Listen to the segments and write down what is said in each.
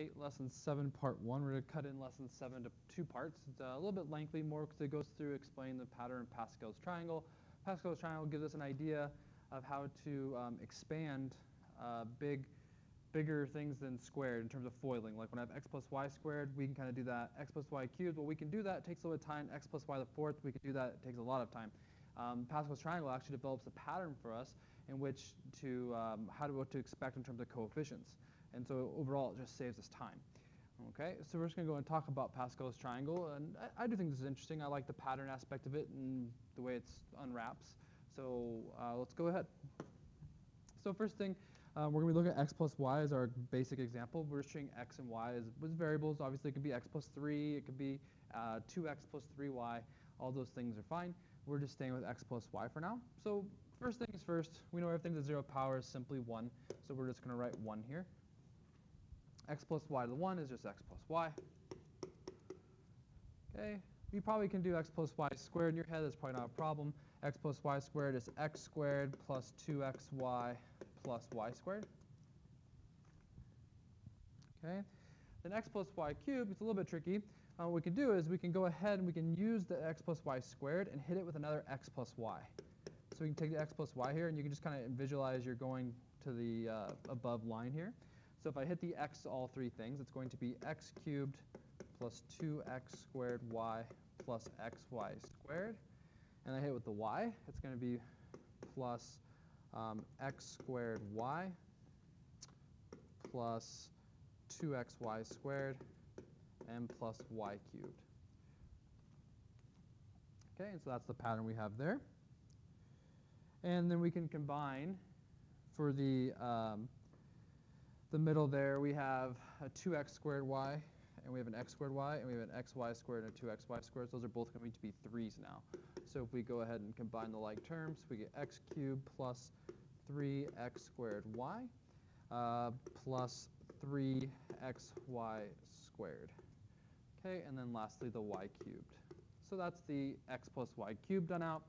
8, lesson 7, part 1. We're going to cut in lesson 7 to two parts. It's uh, a little bit lengthy, more because it goes through explaining the pattern of Pascal's triangle. Pascal's triangle gives us an idea of how to um, expand uh, big, bigger things than squared in terms of foiling. Like when I have x plus y squared, we can kind of do that. x plus y cubed, well, we can do that. It takes a little bit of time. x plus y the fourth, we can do that. It takes a lot of time. Um, Pascal's triangle actually develops a pattern for us in which to um, how to what to expect in terms of coefficients. And so overall, it just saves us time. Okay, so we're just going to go and talk about Pascal's triangle. And I, I, do think this is interesting. I like the pattern aspect of it and the way it unwraps. So uh, let's go ahead. So first thing, uh, we're going to be looking at x plus y as our basic example. We're just treating x and y as, as variables. Obviously, it could be x plus 3. It could be uh, 2x plus 3y. All those things are fine. We're just staying with x plus y for now. So first things first, we know everything to 0 power is simply 1. So we're just going to write 1 here x plus y to the 1 is just x plus y. Okay, you probably can do x plus y squared in your head. That's probably not a problem. x plus y squared is x squared plus 2xy plus y squared. Okay, then x plus y cubed, it's a little bit tricky. Uh, what we can do is we can go ahead and we can use the x plus y squared and hit it with another x plus y. So we can take the x plus y here, and you can just kind of visualize you're going to the uh, above line here. So if I hit the x all three things, it's going to be x cubed plus 2x squared y plus xy squared. And I hit with the y, it's going to be plus um, x squared y plus 2xy squared and plus y cubed. Okay, and so that's the pattern we have there. And then we can combine for the um, the middle there, we have a 2x squared y, and we have an x squared y, and we have an xy squared and a 2xy squared. Those are both going to be 3's now. So if we go ahead and combine the like terms, we get x cubed plus 3x squared y uh, plus 3xy squared. Okay, and then lastly the y cubed. So that's the x plus y cubed done out.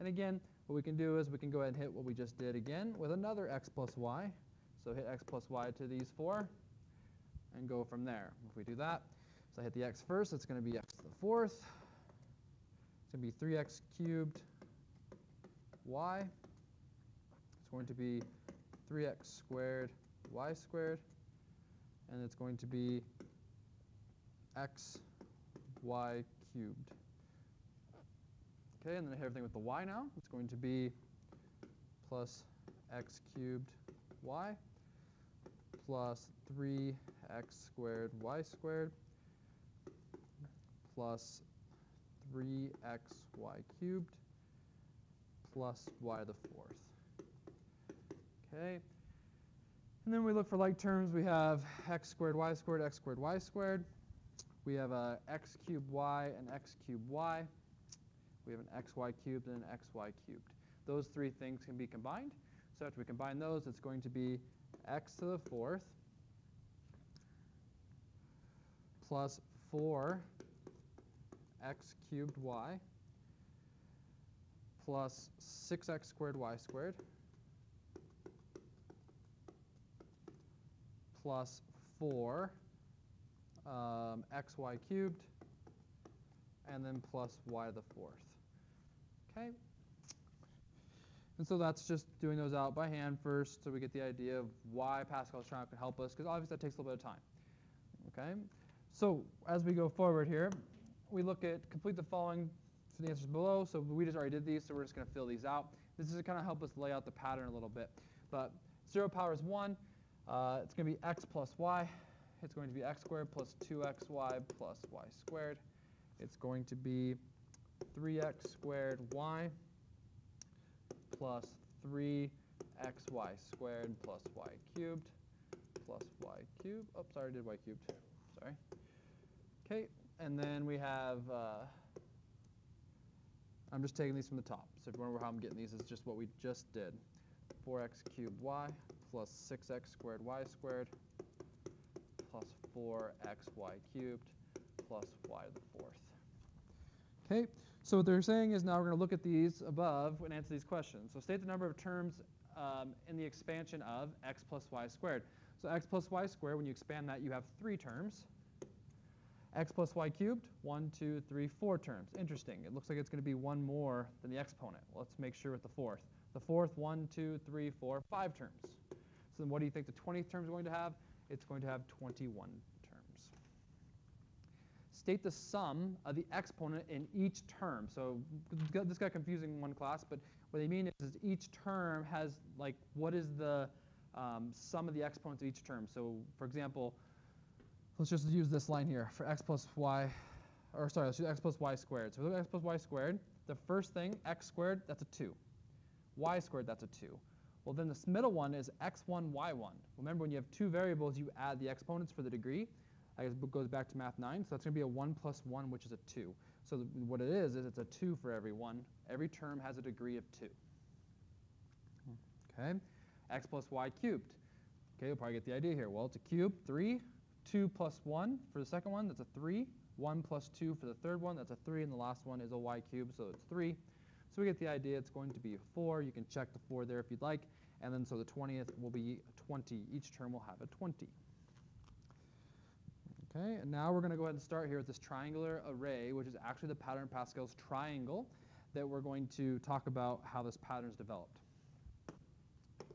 And again, what we can do is we can go ahead and hit what we just did again with another x plus y. So hit x plus y to these four and go from there. If we do that, so I hit the x first, it's going to be x to the fourth. It's going to be 3x cubed y. It's going to be 3x squared y squared. And it's going to be x y cubed. Okay, and then I hit everything with the y now. It's going to be plus x cubed y plus 3x squared y squared plus 3xy cubed plus y to the fourth. Okay. And then we look for like terms. We have x squared y squared, x squared y squared. We have a x cubed y and x cubed y. We have an xy cubed and an xy cubed. Those three things can be combined. So after we combine those, it's going to be x to the fourth plus 4 x cubed y plus 6x squared y squared plus 4 um, xy cubed and then plus y to the fourth. Okay? And so that's just doing those out by hand first so we get the idea of why Pascal's triangle can help us, because obviously that takes a little bit of time. Okay? So as we go forward here, we look at complete the following for the answers below. So we just already did these, so we're just going to fill these out. This is to kind of help us lay out the pattern a little bit. But 0 power is 1. Uh, it's going to be x plus y. It's going to be x squared plus 2xy plus y squared. It's going to be 3x squared y plus 3xy squared plus y cubed plus y cubed. Oh, sorry, I did y cubed. Sorry. Okay, and then we have, uh, I'm just taking these from the top. So if you wonder how I'm getting these, it's just what we just did. 4x cubed y plus 6x squared y squared plus 4xy cubed plus y to the fourth. Okay, so what they're saying is now we're going to look at these above and answer these questions. So state the number of terms um, in the expansion of x plus y squared. So x plus y squared, when you expand that, you have three terms. x plus y cubed, one, two, three, four terms. Interesting. It looks like it's going to be one more than the exponent. Let's make sure with the fourth. The fourth, one, two, three, four, five terms. So then what do you think the 20th term is going to have? It's going to have 21 terms. State the sum of the exponent in each term. So this got confusing in one class, but what they mean is, is each term has, like, what is the um, sum of the exponents of each term. So for example, let's just use this line here for x plus y, or sorry, let's use x plus y squared. So we look at x plus y squared. The first thing, x squared, that's a 2. y squared, that's a 2. Well, then this middle one is x1, y1. Remember, when you have two variables, you add the exponents for the degree. I guess it goes back to math 9. So that's going to be a 1 plus 1, which is a 2. So what it is, is it's a 2 for every one. Every term has a degree of 2. Okay x plus y cubed. Okay, you'll probably get the idea here. Well, it's a cube, 3. 2 plus 1 for the second one, that's a 3. 1 plus 2 for the third one, that's a 3. And the last one is a y cubed, so it's 3. So we get the idea it's going to be 4. You can check the 4 there if you'd like. And then so the 20th will be 20. Each term will have a 20. Okay, and now we're going to go ahead and start here with this triangular array, which is actually the pattern Pascal's triangle that we're going to talk about how this pattern is developed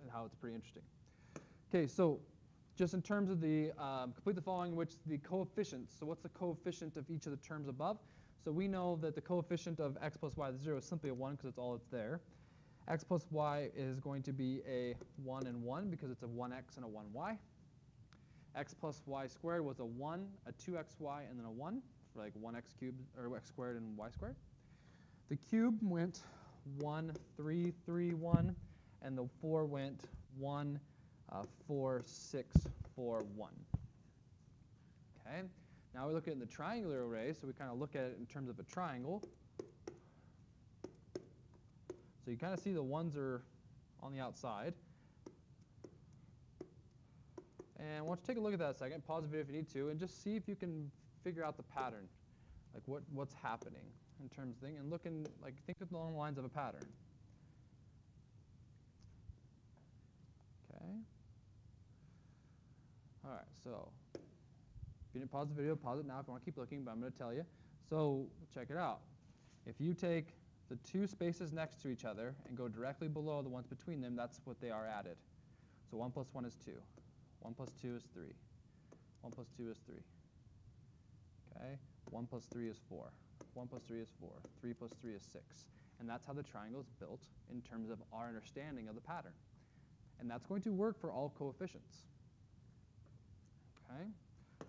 and how it's pretty interesting. Okay, so just in terms of the um, complete the following, which the coefficients. So what's the coefficient of each of the terms above? So we know that the coefficient of x plus y, the 0, is simply a 1 because it's all that's there. x plus y is going to be a 1 and 1 because it's a 1x and a 1y. X plus y squared was a 1, a 2xy, and then a 1 for like 1x cubed or x squared and y squared. The cube went 1, 3, 3, 1 and the 4 went 1, uh, 4, 6, 4, 1. Okay. Now we look at the triangular array, so we kind of look at it in terms of a triangle. So you kind of see the ones are on the outside. And why don't you take a look at that a second, pause the video if you need to, and just see if you can figure out the pattern, like what, what's happening in terms of thing, and look in, like think along the lines of a pattern. Okay. All right, so if you didn't pause the video, pause it now if you want to keep looking, but I'm going to tell you. So check it out. If you take the two spaces next to each other and go directly below the ones between them, that's what they are added. So 1 plus 1 is 2. 1 plus 2 is 3. 1 plus 2 is 3. Okay? 1 plus 3 is 4. 1 plus 3 is 4. 3 plus 3 is 6. And that's how the triangle is built in terms of our understanding of the pattern. And that's going to work for all coefficients. Okay?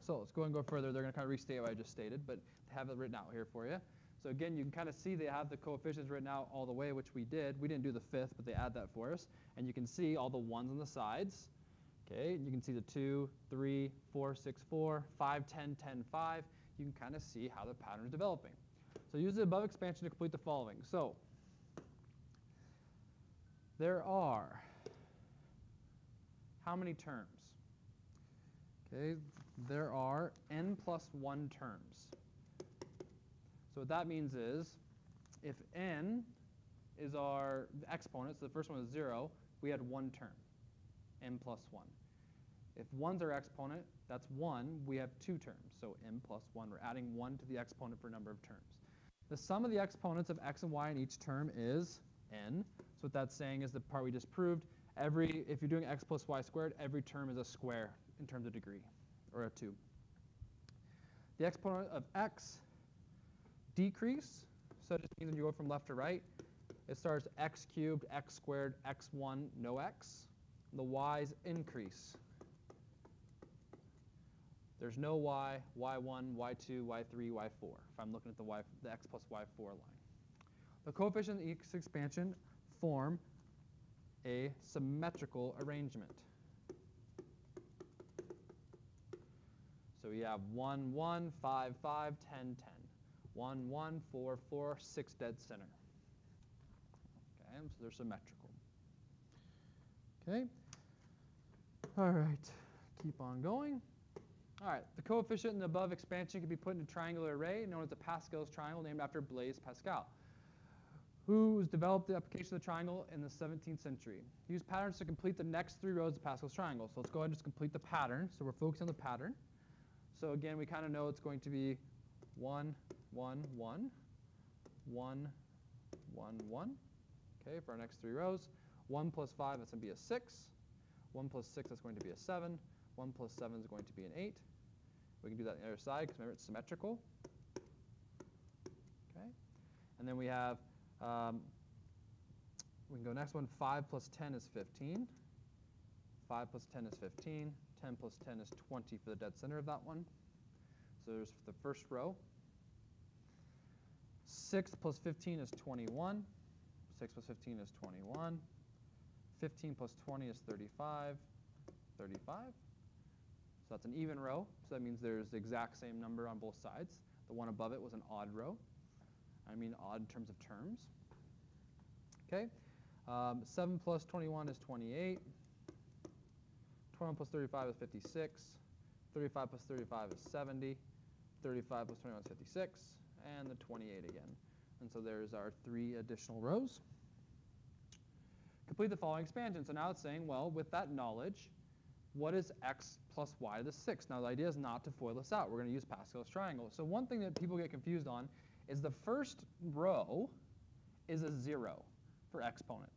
So let's go and go further. They're going to kind of restate what I just stated, but they have it written out here for you. So again, you can kind of see they have the coefficients written out all the way, which we did. We didn't do the fifth, but they add that for us. And you can see all the ones on the sides. Okay, you can see the 2, 3, 4, 6, 4, 5, 10, 10, 5. You can kind of see how the pattern is developing. So use the above expansion to complete the following. So there are how many terms? Okay, there are n plus 1 terms. So what that means is if n is our exponent, so the first one is 0, we had one term, n plus 1. If 1's our exponent, that's 1, we have two terms, so n plus 1. We're adding 1 to the exponent for number of terms. The sum of the exponents of x and y in each term is n. So what that's saying is the part we just proved, every, if you're doing x plus y squared, every term is a square in terms of degree, or a 2. The exponent of x decrease, so it just means when you go from left to right, it starts x cubed, x squared, x1, no x. The y's increase. There's no y, y1, y2, y3, y4, if I'm looking at the, y, the x plus y4 line. The coefficient each expansion form a symmetrical arrangement. So we have 1, 1, 5, 5, 10, 10. 1, 1, 4, 4, 6 dead center. Okay, so they're symmetrical. Okay. All right, keep on going. All right, the coefficient in the above expansion can be put in a triangular array known as the Pascal's triangle named after Blaise Pascal who developed the application of the triangle in the 17th century. Use patterns to complete the next three rows of Pascal's triangle. So let's go ahead and just complete the pattern. So we're focusing on the pattern. So again, we kind of know it's going to be 1, 1, 1, 1, 1, 1. Okay, for our next three rows. 1 plus 5, that's going to be a 6. 1 plus 6, that's going to be a 7. 1 plus 7 is going to be an 8. We can do that on the other side because remember it's symmetrical. Okay, and then we have, um, we can go next one, 5 plus 10 is 15. 5 plus 10 is 15. 10 plus 10 is 20 for the dead center of that one. So there's the first row. 6 plus 15 is 21. 6 plus 15 is 21. 15 plus 20 is 35. 35. So that's an even row. So that means there's the exact same number on both sides. The one above it was an odd row. I mean odd in terms of terms. Okay. Um, 7 plus 21 is 28. 21 plus 35 is 56. 35 plus 35 is 70. 35 plus 21 is 56. And the 28 again. And so there's our three additional rows. Complete the following expansion. So now it's saying, well, with that knowledge, what is x plus y to the 6? Now the idea is not to FOIL this out. We're going to use Pascal's triangle. So one thing that people get confused on is the first row is a 0 for exponent.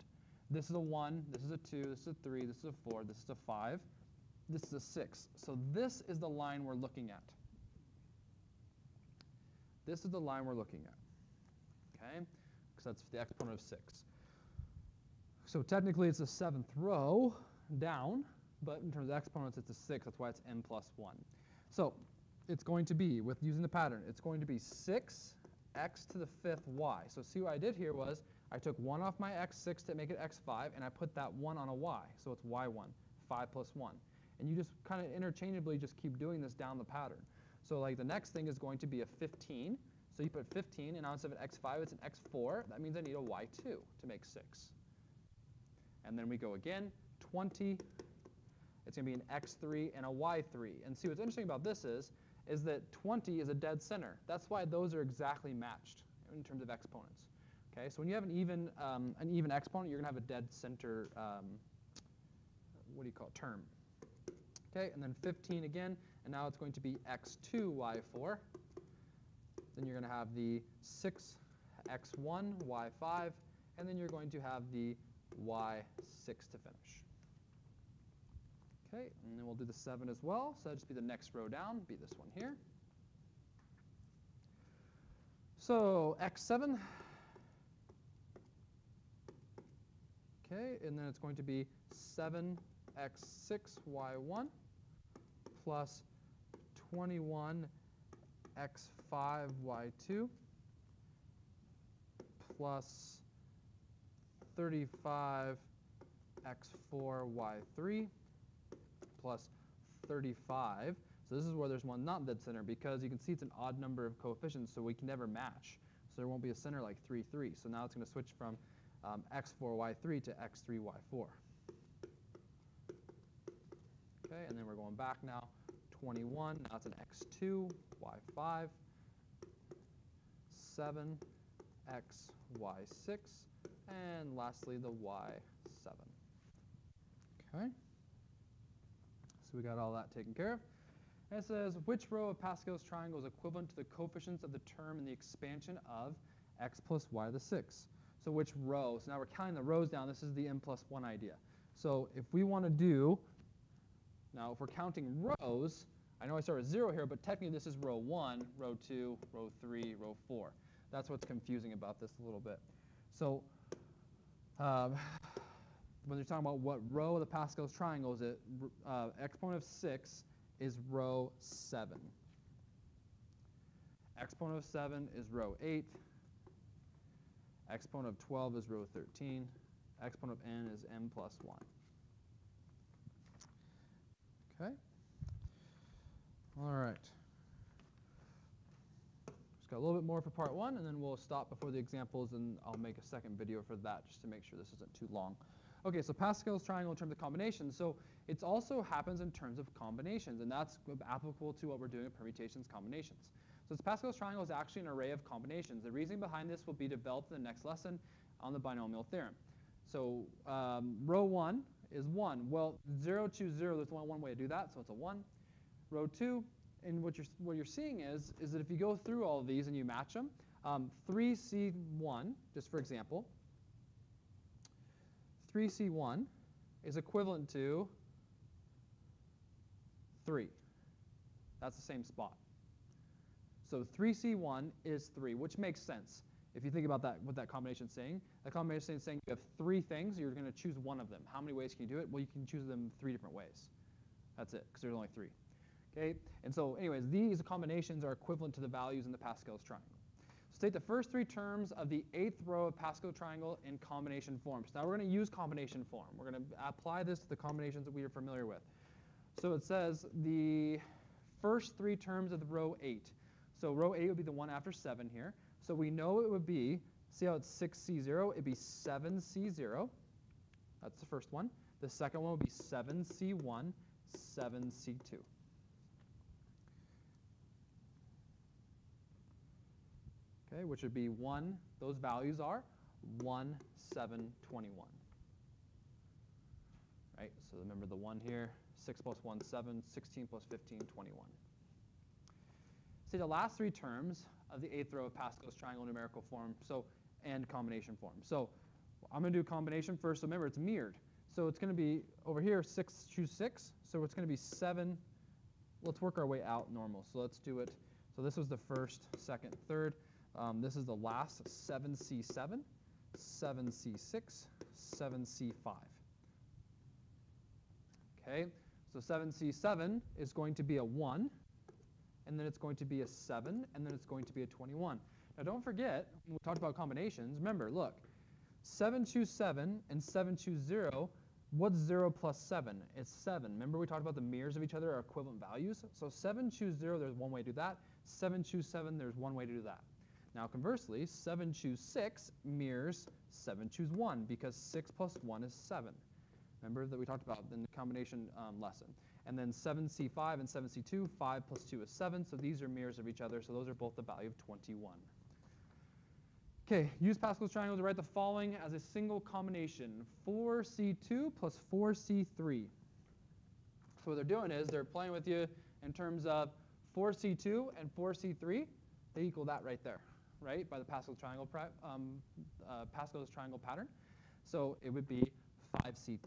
This is a 1, this is a 2, this is a 3, this is a 4, this is a 5, this is a 6. So this is the line we're looking at. This is the line we're looking at, okay? Because that's the exponent of 6. So technically it's the seventh row down, but in terms of exponents it's a 6. That's why it's n plus 1. So it's going to be, with using the pattern, it's going to be 6 x to the fifth y. So see what I did here was I took 1 off my x6 to make it x5, and I put that 1 on a y. So it's y1, 5 plus 1. And you just kind of interchangeably just keep doing this down the pattern. So like the next thing is going to be a 15. So you put 15, and instead of an x5, it's an x4. That means I need a y2 to make 6. And then we go again, 20. It's going to be an x3 and a y3. And see what's interesting about this is, is that 20 is a dead center. That's why those are exactly matched in terms of exponents. Okay, so when you have an even um, an even exponent, you're going to have a dead center. Um, what do you call it? Term. Okay, and then 15 again, and now it's going to be x2 y4. Then you're going to have the 6x1 y5, and then you're going to have the y6 to finish. Okay, and then we'll do the 7 as well. So that'll just be the next row down, be this one here. So x7 Okay, and then it's going to be 7x6y1 plus 21x5y2 plus 35x4y3 plus 35. So this is where there's one not dead center because you can see it's an odd number of coefficients, so we can never match. So there won't be a center like 3, 3. So now it's going to switch from um, x4y3 to x3y4. Okay, and then we're going back now. 21, now it's an x2, y5, 7, x, y6, and lastly the y7. Okay, so we got all that taken care of. And it says, which row of Pascal's triangle is equivalent to the coefficients of the term in the expansion of x plus y to the 6? So which row? So now we're counting the rows down. This is the n plus 1 idea. So if we want to do, now if we're counting rows, I know I start with 0 here, but technically this is row 1, row 2, row 3, row 4. That's what's confusing about this a little bit. So um, when you're talking about what row of the Pascal's triangle is it, uh, exponent of 6 is row 7. Exponent of 7 is row 8. Exponent of 12 is row 13. Exponent of n is n plus 1. Okay? All right. Just got a little bit more for part one, and then we'll stop before the examples, and I'll make a second video for that just to make sure this isn't too long. Okay, so Pascal's triangle in terms of combinations. So it also happens in terms of combinations, and that's applicable to what we're doing in permutations combinations. So Pascal's triangle is actually an array of combinations. The reasoning behind this will be developed in the next lesson. on the binomial theorem. So um, row 1 is 1. Well, 0 choose 0, there's only one way to do that, so it's a 1. Row 2, and what you're, what you're seeing is, is that if you go through all of these and you match them, um, 3C1, just for example, 3C1 is equivalent to 3. That's the same spot. So 3C1 is 3, which makes sense. If you think about that, what that combination is saying, that combination is saying you have three things, you're going to choose one of them. How many ways can you do it? Well, you can choose them three different ways. That's it, because there's only three. Okay, and so anyways, these combinations are equivalent to the values in the Pascal's triangle. State the first three terms of the eighth row of Pascal triangle in combination form. So now we're going to use combination form. We're going to apply this to the combinations that we are familiar with. So it says the first three terms of the row 8. So row 8 would be the one after 7 here. So we know it would be, see how it's 6C0? It'd be 7C0. That's the first one. The second one would be 7C1, 7C2. Okay, which would be 1, those values are 1, 7, 21. Right, so remember the 1 here, 6 plus 1, 7, 16 plus 15, 21. See the last three terms of the eighth row of Pascal's triangle numerical form, so and combination form. So I'm going to do combination first. So remember, it's mirrored. So it's going to be over here, 6, choose 6. So it's going to be 7. Let's work our way out normal. So let's do it. So this was the first, second, third. Um, this is the last 7C7, 7C6, 7C5. Okay, so 7C7 is going to be a 1, and then it's going to be a 7, and then it's going to be a 21. Now don't forget, we talked about combinations, remember, look, 7 choose 7 and 7 choose 0. What's 0 plus 7? It's 7. Remember we talked about the mirrors of each other are equivalent values? So 7 choose 0, there's one way to do that. 7 choose 7, there's one way to do that. Now conversely, 7 choose 6 mirrors 7 choose 1 because 6 plus 1 is 7. Remember that we talked about in the combination um, lesson. And then 7c5 and 7c2, 5 plus 2 is 7. So these are mirrors of each other. So those are both the value of 21. Okay, use Pascal's triangle to write the following as a single combination. 4c2 plus 4c3. So what they're doing is they're playing with you in terms of 4c2 and 4c3. They equal that right there right, by the Pascal triangle, um, uh, Pascal's triangle pattern. So it would be 5C3.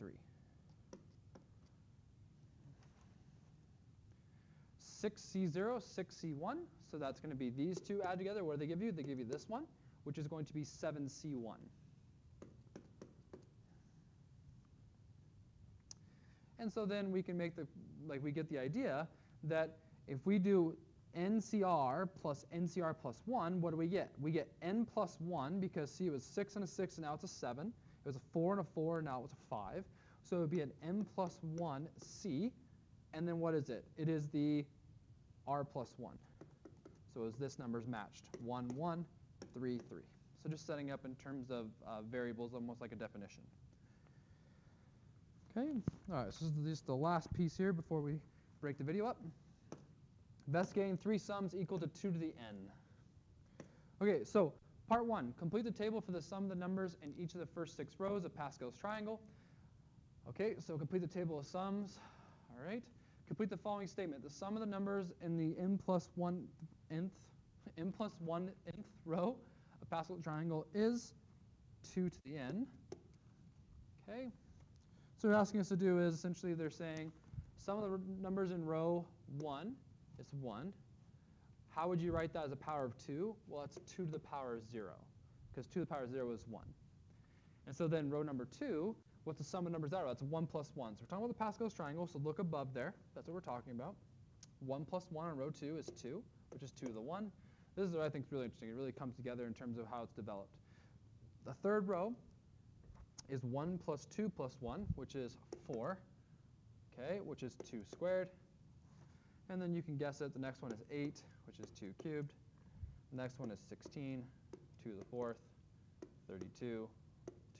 6C0, 6C1, so that's going to be these two add together. What do they give you? They give you this one, which is going to be 7C1. And so then we can make the, like we get the idea that if we do NCR plus NCR plus 1, what do we get? We get n plus 1 because C was 6 and a 6 and now it's a 7. It was a 4 and a 4 and now it's a 5. So it would be an n plus 1 C. And then what is it? It is the R plus 1. So as this number is matched, 1, 1, 3, 3. So just setting up in terms of uh, variables, almost like a definition. Okay, all right, so this is just the last piece here before we break the video up. Investigating three sums equal to 2 to the n. Okay, so part 1, complete the table for the sum of the numbers in each of the first six rows of Pascal's triangle. Okay, so complete the table of sums. All right. Complete the following statement. The sum of the numbers in the n plus 1 nth, n plus 1 nth row of Pascal triangle is 2 to the n. Okay. So what they're asking us to do is essentially they're saying sum of the numbers in row 1 is 1. How would you write that as a power of 2? Well, that's 2 to the power of 0, because 2 to the power of 0 is 1. And so then row number 2, what's the sum of numbers that That's 1 plus 1. So we're talking about the Pascal's triangle, so look above there. That's what we're talking about. 1 plus 1 on row 2 is 2, which is 2 to the 1. This is what I think is really interesting. It really comes together in terms of how it's developed. The third row is 1 plus 2 plus 1, which is 4, okay, which is 2 squared. And then you can guess it. The next one is 8, which is 2 cubed. The next one is 16, 2 to the fourth, 32,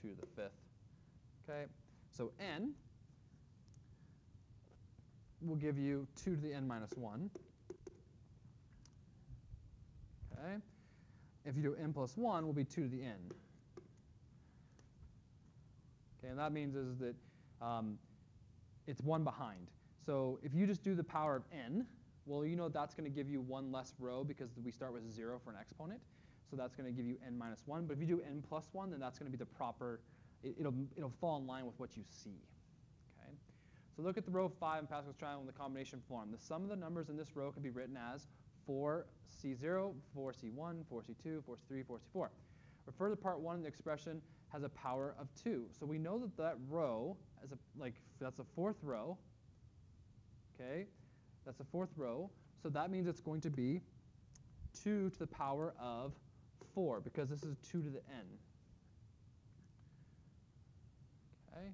2 to the fifth. Okay, so n will give you 2 to the n minus 1. Okay, if you do n plus 1, will be 2 to the n. Okay, and that means is that um, it's one behind. So if you just do the power of n, well, you know that's going to give you one less row because we start with 0 for an exponent. So that's going to give you n minus 1. But if you do n plus 1, then that's going to be the proper, it, will it'll fall in line with what you see. Okay. So look at the row 5 in Pascal's triangle in the combination form. The sum of the numbers in this row can be written as 4c0, 4c1, 4c2, 4c3, 4c4. Refer to part 1 the expression has a power of 2. So we know that that row, as a, like that's a fourth row, okay? That's the fourth row. So that means it's going to be 2 to the power of 4, because this is 2 to the n. Okay.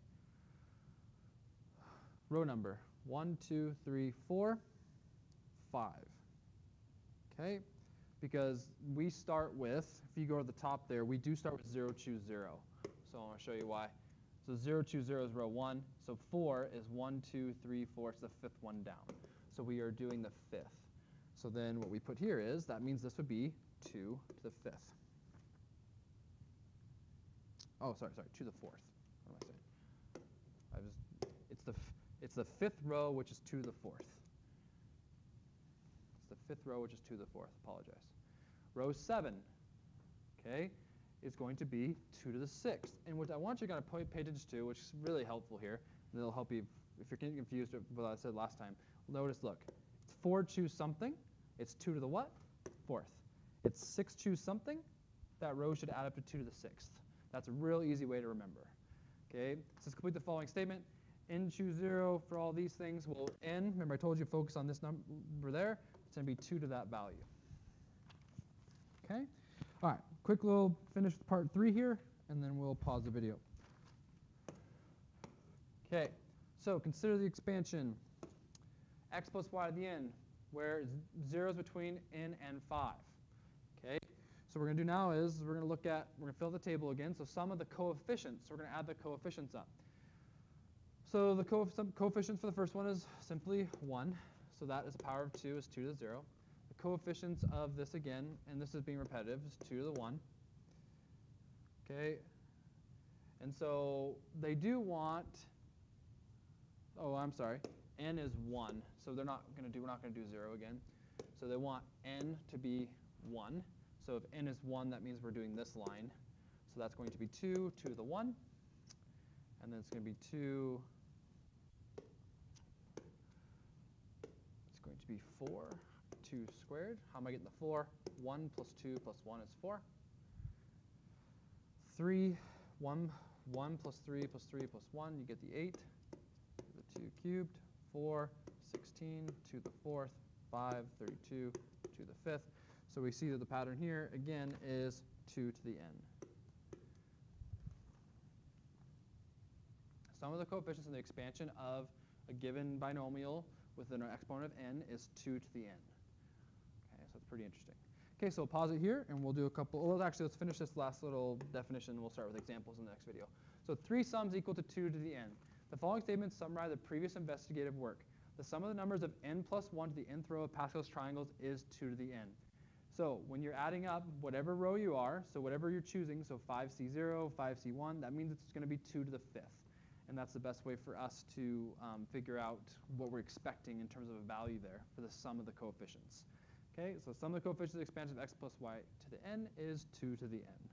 Row number 1, 2, 3, 4, 5. Okay? Because we start with, if you go to the top there, we do start with 0, choose 0. So I want to show you why. So 0, choose 0 is row 1. So 4 is 1, 2, 3, 4. It's the fifth one down. So we are doing the fifth. So then what we put here is, that means this would be 2 to the fifth. Oh, sorry, sorry, to the fourth. What am I saying? I was, it's, the, it's the fifth row, which is 2 to the fourth. It's the fifth row, which is 2 to the fourth. Apologize. Row 7, okay, is going to be 2 to the sixth. And what I want you to kind of pay attention to, which is really helpful here, and it'll help you if you're getting confused with what I said last time, notice, look, it's 4 choose something. It's 2 to the what? Fourth. It's 6 choose something. That row should add up to 2 to the sixth. That's a real easy way to remember. Okay, so let's complete the following statement. n choose 0 for all these things. Well, n, remember I told you focus on this number there. It's going to be 2 to that value. Okay? All right, quick little finish part 3 here, and then we'll pause the video. Okay, so consider the expansion x plus y to the n, where 0 is between n and 5. Okay, so what we're going to do now is we're going to look at, we're going to fill the table again, so sum of the coefficients. So we're going to add the coefficients up. So the co coefficients for the first one is simply 1. So that is the power of 2 is 2 to the 0. Coefficients of this again, and this is being repetitive, is 2 to the 1. Okay, and so they do want, oh, I'm sorry, n is 1. So they're not going to do, we're not going to do 0 again. So they want n to be 1. So if n is 1, that means we're doing this line. So that's going to be 2, 2 to the 1. And then it's going to be 2. It's going to be 4, 2 squared. How am I getting the 4? 1 plus 2 plus 1 is 4. 3, 1, 1 plus 3 plus 3 plus 1, you get the 8. The 2 cubed. 4, 16, to the fourth, 5, 32, to the fifth. So we see that the pattern here, again, is 2 to the n. Sum of the coefficients in the expansion of a given binomial with an exponent of n is 2 to the n. Pretty interesting. Okay, so we'll pause it here, and we'll do a couple. Well, actually, let's finish this last little definition, and we'll start with examples in the next video. So three sums equal to 2 to the n. The following statements summarize the previous investigative work. The sum of the numbers of n plus 1 to the nth row of Pascal's triangles is 2 to the n. So when you're adding up whatever row you are, so whatever you're choosing, so 5c0, 5c1, that means it's going to be 2 to the fifth. And that's the best way for us to um, figure out what we're expecting in terms of a value there for the sum of the coefficients. Okay, so sum of the coefficients of expansion of x plus y to the n is 2 to the n.